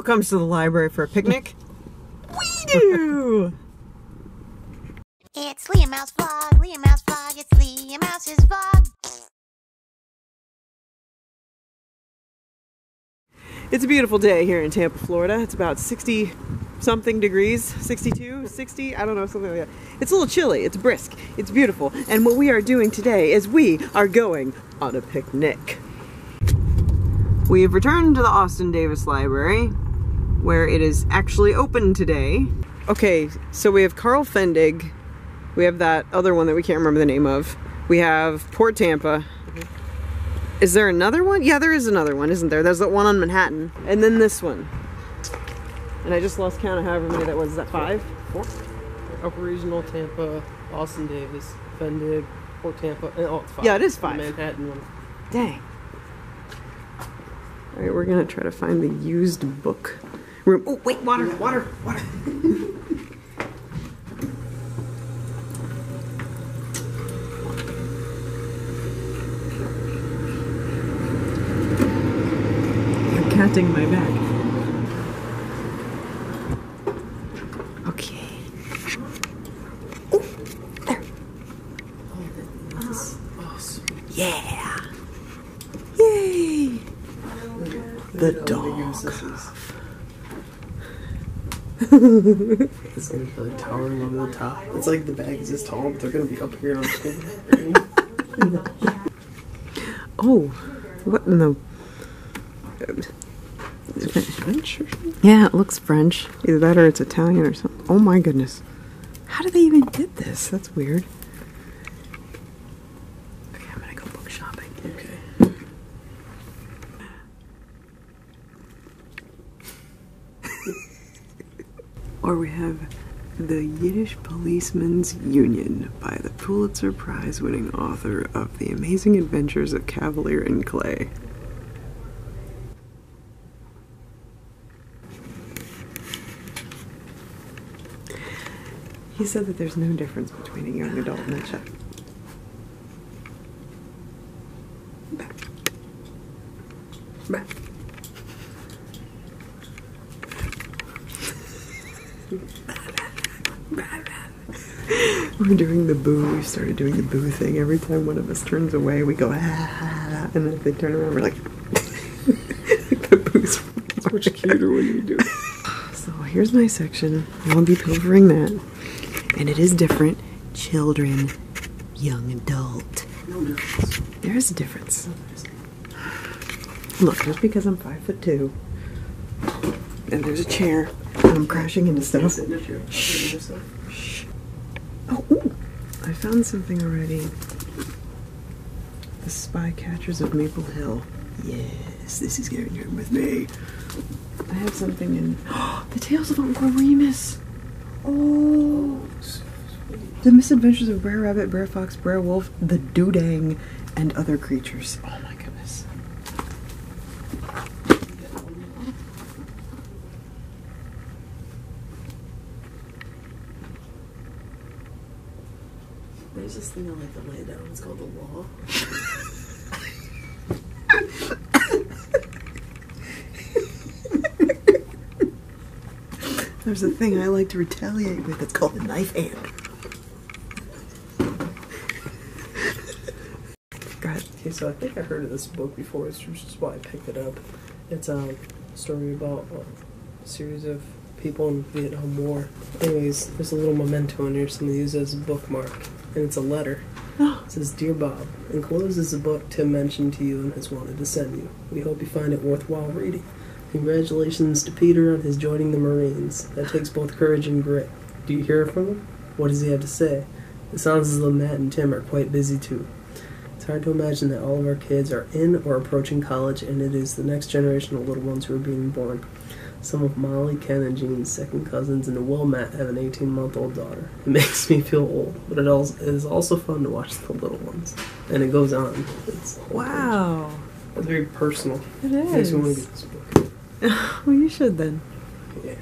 Who comes to the library for a picnic? we do! It's Leah Mouse Vlog, Leah Mouse Vlog, it's Leah Mouse's vlog. It's a beautiful day here in Tampa, Florida. It's about 60 something degrees, 62, 60, I don't know, something like that. It's a little chilly, it's brisk, it's beautiful. And what we are doing today is we are going on a picnic. We have returned to the Austin Davis Library, where it is actually open today. Okay, so we have Carl Fendig. We have that other one that we can't remember the name of. We have Port Tampa. Is there another one? Yeah, there is another one, isn't there? There's that one on Manhattan. And then this one. And I just lost count of however many that was. Is that five? Four. Upper Regional, Tampa, Austin Davis, Fendig, Port Tampa, and oh, it's five. Yeah, it is The five. Manhattan one. Dang. All right, we're gonna try to find the used book room. Oh, wait, water, water, water. I'm catting my back. Okay. Oh, there. Oh, sweet. Yeah. Yay. The How dog. ambiguous gonna be like towering over the top. It's like the bag is this tall, but they're gonna be up here on the Oh, what in the? French or something? Yeah, it looks French. Either that or it's Italian or something. Oh my goodness. How do they even get this? That's weird. Okay, I'm gonna go book shopping. Okay. Or we have The Yiddish Policeman's Union by the Pulitzer Prize winning author of The Amazing Adventures of Kavalier and Clay. He said that there's no difference between a young adult and a child. We're doing the boo. We started doing the boo thing. Every time one of us turns away, we go ah, and then if they turn around, we're like, the boo's much cuter when you do. So here's my section. I'll be pilfering that, and it is different. Children, young adult. No difference. There is a difference. Look, just because I'm five foot two, and there's a chair, and I'm crashing into stuff. Sit in a chair. Sit in yourself. Oh, ooh, I found something already. The Spy Catchers of Maple Hill. Yes, this is getting good with me. I have something in the Tales of Uncle Remus. Oh, the Misadventures of Brer Rabbit, Brer Fox, Brer Wolf, the Doodang, and other creatures. Oh my goodness. There's this thing I like to lay down. It's called the law. There's a thing I like to retaliate with. It's called the knife hand. Go. Okay, so I think I heard of this book before. It's just why I picked it up. It's um, a story about a series of people in the Vietnam War. Anyways, there's a little memento in here. Somebody used it as a bookmark, and it's a letter. It says, "Dear Bob, enclosed is a book Tim mentioned to you and has wanted to send you. We hope you find it worthwhile reading. Congratulations to Peter on his joining the Marines. That takes both courage and grit. Do you hear from him? What does he have to say? It sounds as though Matt and Tim are quite busy too. It's hard to imagine that all of our kids are in or approaching college, and it is the next generation of little ones who are being born. Some of Molly, Ken, and Jean's second cousins and Will Matt have an 18 month old daughter. It makes me feel old, but it, is also fun to watch the little ones. And it goes on. It's Wow. It's very personal. It is. Makes me want to get this book. well, you should then. Yeah.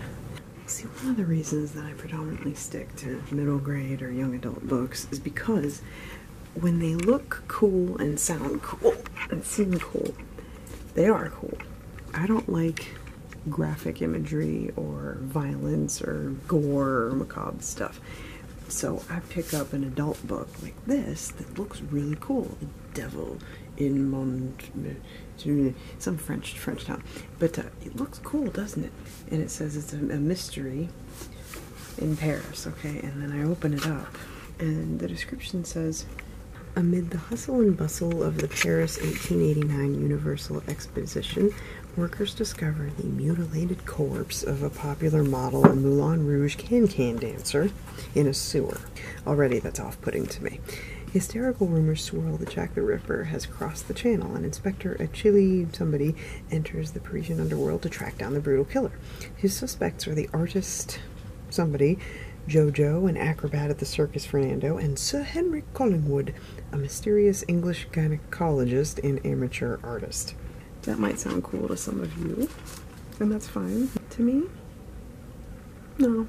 See, one of the reasons that I predominantly stick to middle grade or young adult books is because when they look cool and sound cool and seem cool, they are cool. I don't like graphic imagery or violence or gore or macabre stuff. So I pick up an adult book like this that looks really cool. The Devil in Mont, some French French town, but uh, it looks cool, doesn't it? And it says it's a, a mystery in Paris. Okay, and then I open it up, and the description says. Amid the hustle and bustle of the Paris 1889 Universal Exposition, workers discover the mutilated corpse of a popular model and Moulin Rouge can-can dancer in a sewer. Already that's off-putting to me. Hysterical rumors swirl that Jack the Ripper has crossed the channel, and Inspector Achille somebody enters the Parisian underworld to track down the brutal killer. His suspects are the artist somebody, Jojo, an acrobat at the Circus Fernando, and Sir Henry Collingwood, a mysterious English gynecologist and amateur artist. That might sound cool to some of you, and that's fine. To me, no,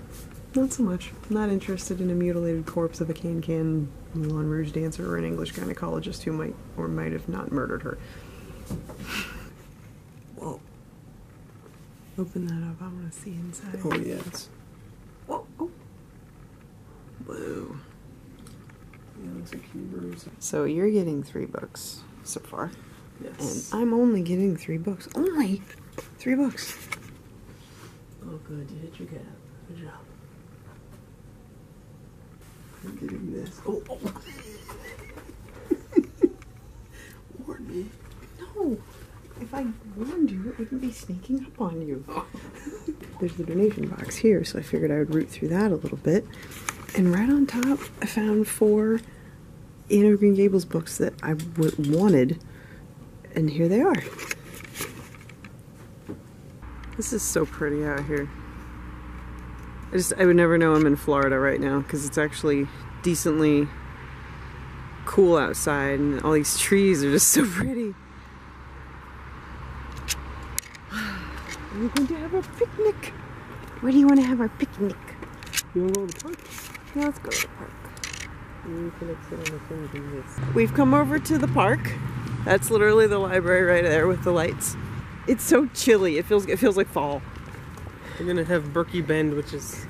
not so much. I'm not interested in a mutilated corpse of a can-can Moulin Rouge dancer or an English gynecologist who might or might have not murdered her. Whoa. Open that up. I want to see inside. Oh yes. Whoa. Oh. Yeah, looks like Hebrews. So you're getting three books so far, and Yes. I'm only getting three books. Only three books. Oh good, you hit your cap. Good job. I'm getting this. Oh, oh. Warn me. No. If I warned you, it wouldn't be sneaking up on you. Oh. There's the donation box here, so I figured I would root through that a little bit. And right on top, I found four Anne of Green Gables books that I w- wanted, and here they are. This is so pretty out here. I just I would never know I'm in Florida right now because it's actually decently cool outside, and all these trees are just so pretty. We're going to have a picnic. Where do you want to have our picnic? You wanna go to the park? Let's go to the park. You can sit on the thing and this. We've come over to the park. That's literally the library right there with the lights. It's so chilly. It feels it feels like fall. We're gonna have Berkey Bend, which is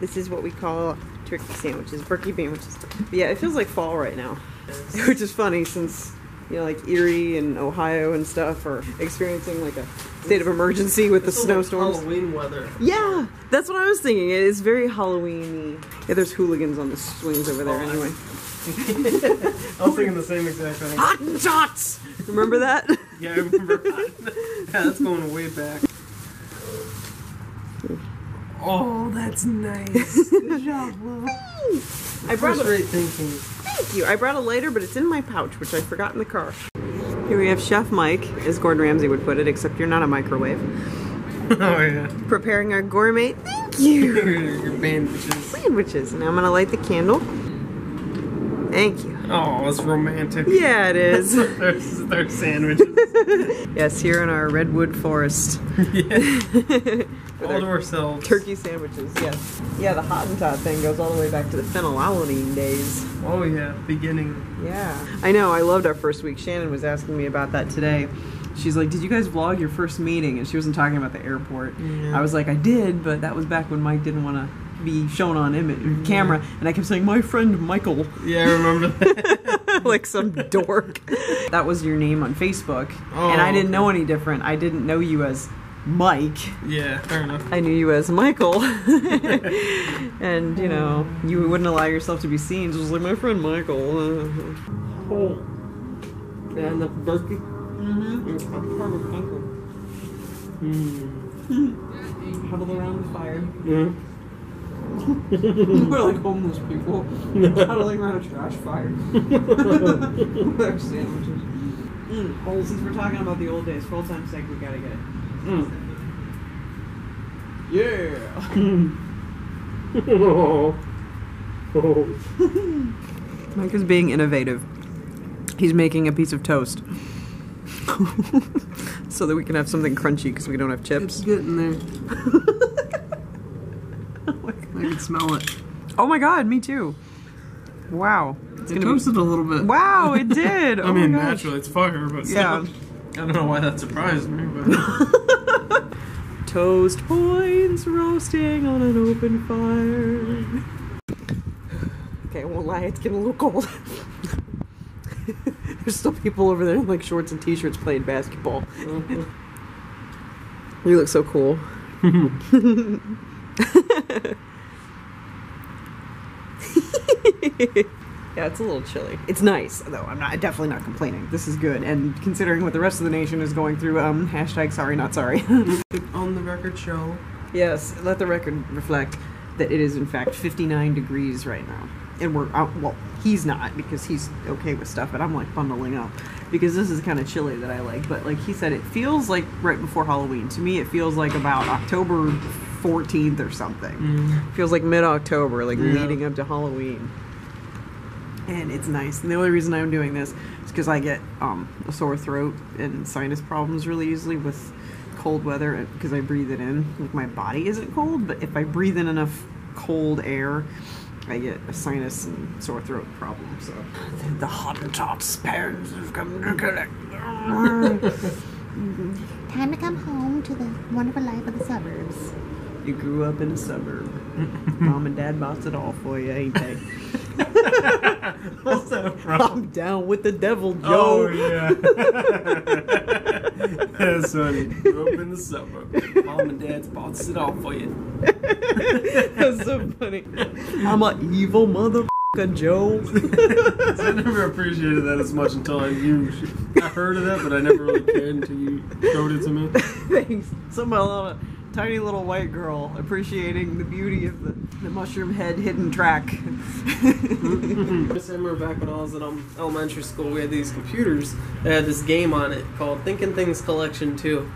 This is what we call turkey sandwiches, Berkey sandwiches. But yeah, it feels like fall right now, which is funny since you know like Erie and Ohio and stuff are experiencing like a state of emergency with the It's almost snowstorms. Halloween weather. Yeah, that's what I was thinking. It is very Halloweeny. Yeah, there's hooligans on the swings over there Oh, anyway. I was thinking the same exact thing. Hot and shots. Remember that? Yeah, I remember that. yeah, that's going way back. Oh, that's nice. Good job, Will. I brought a, rate thinking. Thank you. I brought a lighter, but it's in my pouch, which I forgot in the car. Here we have Chef Mike, as Gordon Ramsay would put it, except you're not a microwave. oh yeah. Preparing our gourmet. Thank you. Your, bandages. Sandwiches. Now I'm gonna light the candle. Thank you. Oh, it's romantic. Yeah, it is. There's their sandwiches. yes, here in our redwood forest. yeah. All to ourselves. Turkey sandwiches, yes. Yeah, the Hottentot thing goes all the way back to the phenylalanine days. Oh yeah, beginning. Yeah. I know, I loved our first week. Shannon was asking me about that today. She's like, Did you guys vlog your first meeting? And she wasn't talking about the airport. Yeah. I was like, I did, but that was back when Mike didn't want to be shown on image, camera. And I kept saying, My friend Michael. Yeah, I remember that. like some dork. That was your name on Facebook. Oh, and I didn't okay. know any different. I didn't know you as Mike. yeah, fair enough. I knew you as Michael. and, you know, you wouldn't allow yourself to be seen. Was like, my friend Michael. Oh. And the Berkey. Mm-hmm. Mm. Huddled around the fire. We're like homeless people. Huddling around a trash fire. With our sandwiches. Mm. Well, since we're talking about the old days, for old time's sake, we gotta get it. Mm. Yeah. oh. Oh. Mike is being innovative. He's making a piece of toast. so that we can have something crunchy because we don't have chips. It's chips. getting there. I can smell it. Oh my god, me too. Wow. It's It gonna be- toasted a little bit. Wow, it did. I oh mean, naturally, it's fire, but Yeah. I don't know why that surprised me, but Toast points roasting on an open fire. Okay, I won't lie, it's getting a little cold. There's still people over there in like shorts and t-shirts playing basketball. Mm-hmm. You look so cool. yeah, it's a little chilly. It's nice though. I'm not definitely not complaining. This is good, and considering what the rest of the nation is going through, um, hashtag sorry not sorry. On the record show. yes, let the record reflect that it is in fact 59 degrees right now, and we're uh, well. He's not because he's okay with stuff, but I'm like bundling up because this is kind of chilly that I like. But like he said, it feels like right before Halloween. To me, it feels like about October 14th or something. Feels like mid October, like Yeah. leading up to Halloween. And it's nice. And the only reason I'm doing this is because I get um, a sore throat and sinus problems really easily with cold weather because I breathe it in. Like my body isn't cold, but if I breathe in enough cold air, I get a sinus and sore throat problem. So the Hottentots parents have come to collect. Time to come home to the wonderful life of the suburbs. You grew up in a suburb. Mom and dad bought it all for you, ain't they? What's that from? I'm down with the devil, Oh yeah. That's funny. Grew up in the suburb. Mom and dad's bought it all for you. That's so funny. I'm a evil motherfucker, Joe. I never appreciated that as much until I knew. I heard of that, but I never really cared until you showed it to me. Thanks. Somehow, a little, tiny little white girl appreciating the beauty of the, the Mushroomhead hidden track. Remember back when I was in um, elementary school, we had these computers that had this game on it called Thinking Things Collection 2.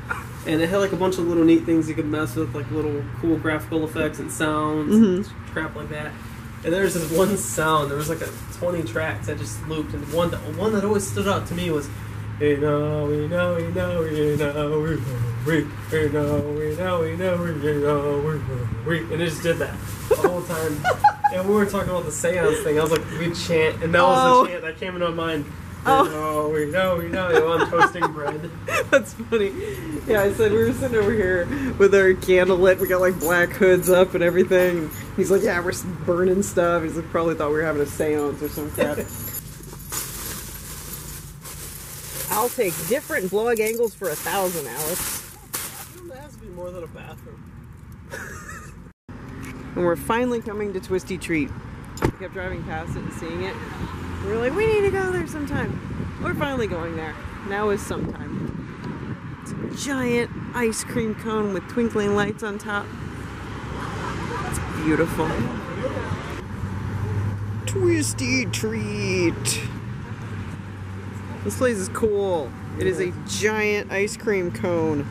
And it had like a bunch of little neat things you could mess with, like little cool graphical effects and sounds and crap like that. And there was this one sound, there was like a 20 tracks that just looped. And one that, one that always stood out to me was, we know, we know, we know, we know, we know, we, we know, we know, we know, we know, we know, we. And it just did that the whole time. And we were talking about the seance thing. I was like, we chant, and that was Oh. the chant that came into my mind. Oh. We know, we know, we know. I'm toasting bread. That's funny. Yeah, I said we were sitting over here with our candle lit. We got like black hoods up and everything. He's like, yeah, we're burning stuff. He's like, probably thought we were having a seance or some crap. I'll take different vlog angles for a thousand, Alex. There has to be more than a bathroom. And we're finally coming to Twisty Treat. We kept driving past it and seeing it. We were like, we need to go there sometime. We're finally going there. Now is sometime. It's a giant ice cream cone with twinkling lights on top. It's beautiful. Twisty Treat. This place is cool. It is a giant ice cream cone.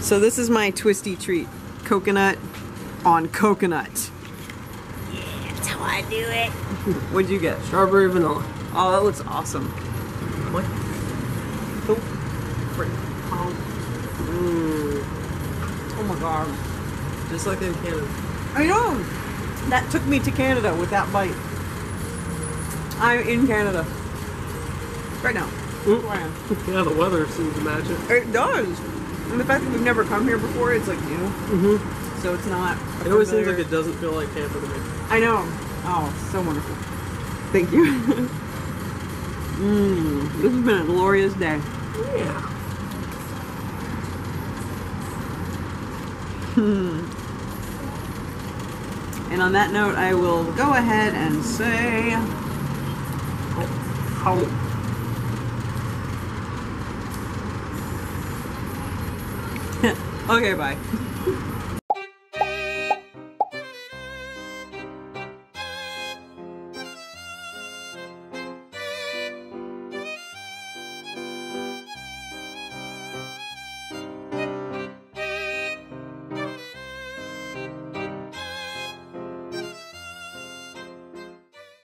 So this is my Twisty Treat. Coconut on coconut. Yeah, that's how I do it. What'd you get? Strawberry vanilla. Oh, that looks awesome. What? Oh, frick. Oh. Oh my god. Just like in Canada. I know! That took me to Canada with that bite. I'm in Canada. Right now. Where I am. Yeah, the weather seems to match it. It does. And the fact that we've never come here before, it's like new. Mm-hmm. So it's not. It always seems like it doesn't feel like Tampa to me. I know. Oh, so wonderful. Thank you. Mmm. This has been a glorious day. Yeah. Hmm. And on that note, I will go ahead and say. How. Okay, bye.